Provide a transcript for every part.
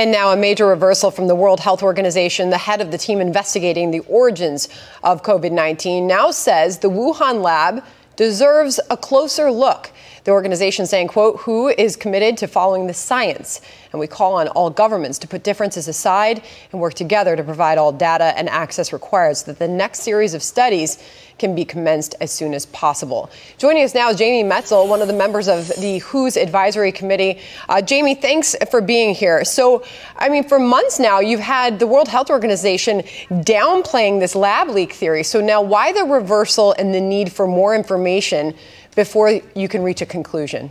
And now a major reversal from the World Health Organization. The head of the team investigating the origins of COVID 19 now says the Wuhan lab deserves a closer look. The organization saying, quote, WHO is committed to following the science. And we call on all governments to put differences aside and work together to provide all data and access required so that the next series of studies can be commenced as soon as possible. Joining us now is Jamie Metzl, one of the members of the WHO's advisory committee. Uh, Jamie, thanks for being here. So, I mean, for months now, you've had the World Health Organization downplaying this lab leak theory. So now, why the reversal and the need for more information before you can reach a conclusion?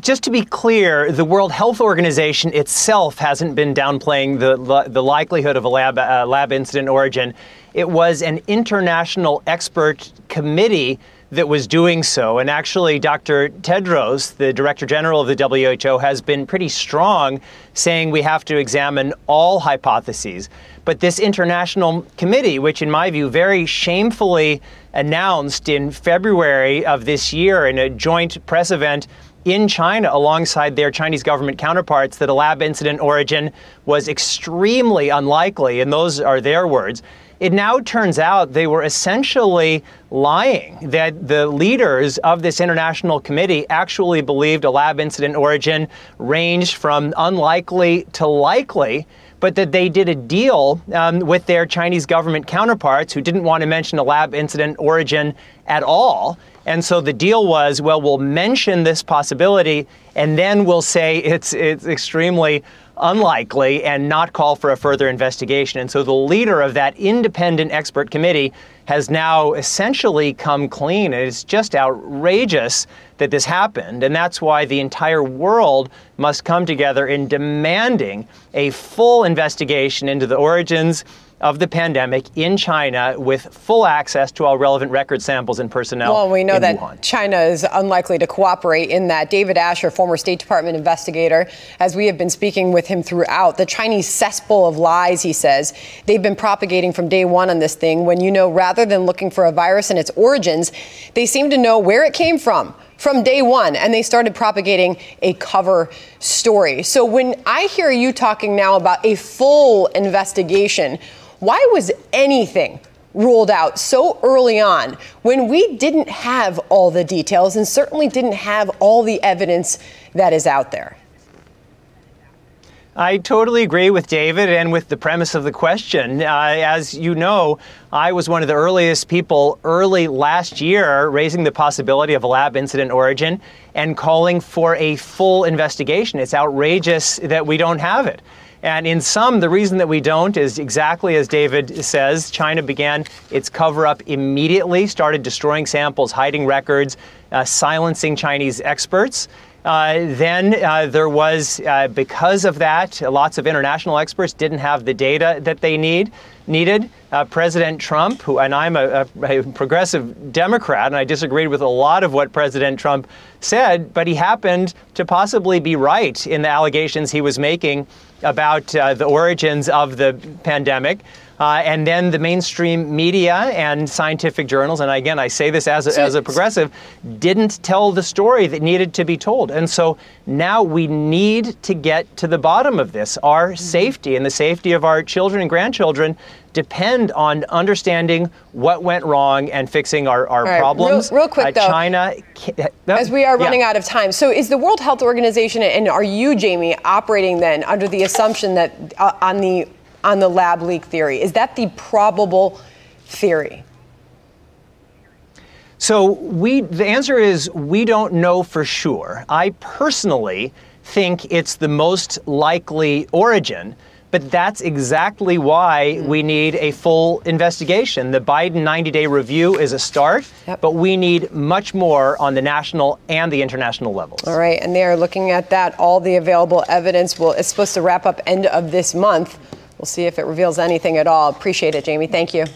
Just to be clear, the World Health Organization itself hasn't been downplaying the, the likelihood of a lab, uh, lab incident origin. It was an international expert committee that was doing so. And actually, Dr. Tedros, the Director General of the WHO, has been pretty strong saying we have to examine all hypotheses. But this international committee, which in my view very shamefully announced in February of this year in a joint press event in China alongside their Chinese government counterparts that a lab incident origin was extremely unlikely, and those are their words. It now turns out they were essentially lying, that the leaders of this international committee actually believed a lab incident origin ranged from unlikely to likely but that they did a deal um, with their Chinese government counterparts who didn't want to mention a lab incident origin at all. And so the deal was, well, we'll mention this possibility, and then we'll say it's it's extremely unlikely and not call for a further investigation. And so the leader of that independent expert committee has now essentially come clean. It's just outrageous that this happened. And that's why the entire world must come together in demanding a full investigation into the origins of the pandemic in China with full access to all relevant record samples and personnel. Well, we know that Wuhan. China is unlikely to cooperate in that. David Asher, former State Department investigator, as we have been speaking with him throughout, the Chinese cesspool of lies, he says, they've been propagating from day one on this thing when you know rather than looking for a virus and its origins, they seem to know where it came from from day one, and they started propagating a cover story. So when I hear you talking now about a full investigation, why was anything ruled out so early on when we didn't have all the details and certainly didn't have all the evidence that is out there? I totally agree with David and with the premise of the question. Uh, as you know, I was one of the earliest people early last year raising the possibility of a lab incident origin and calling for a full investigation. It's outrageous that we don't have it. And in sum, the reason that we don't is exactly as David says. China began its cover up immediately, started destroying samples, hiding records, uh, silencing Chinese experts. Uh, then uh, there was, uh, because of that, lots of international experts didn't have the data that they need needed. Uh, President Trump, who and I'm a, a, progressive Democrat, and I disagreed with a lot of what President Trump said, but he happened to possibly be right in the allegations he was making about uh, the origins of the pandemic. Uh, and then the mainstream media and scientific journals, and again, I say this as a, as a progressive, didn't tell the story that needed to be told. And so now we need to get to the bottom of this. Our mm-hmm. safety and the safety of our children and grandchildren depend on understanding what went wrong and fixing our, our right, problems. Real, real quick, uh, though, China, as we are running yeah. out of time. So, is the World Health Organization and are you, Jamie, operating then under the assumption that uh, on the on the lab leak theory? Is that the probable theory? So we the answer is we don't know for sure. I personally think it's the most likely origin, but that's exactly why hmm. we need a full investigation. The Biden 90-day review is a start, yep. but we need much more on the national and the international levels. All right, and they are looking at that. All the available evidence will is supposed to wrap up end of this month. We'll see if it reveals anything at all. Appreciate it, Jamie. Thank you.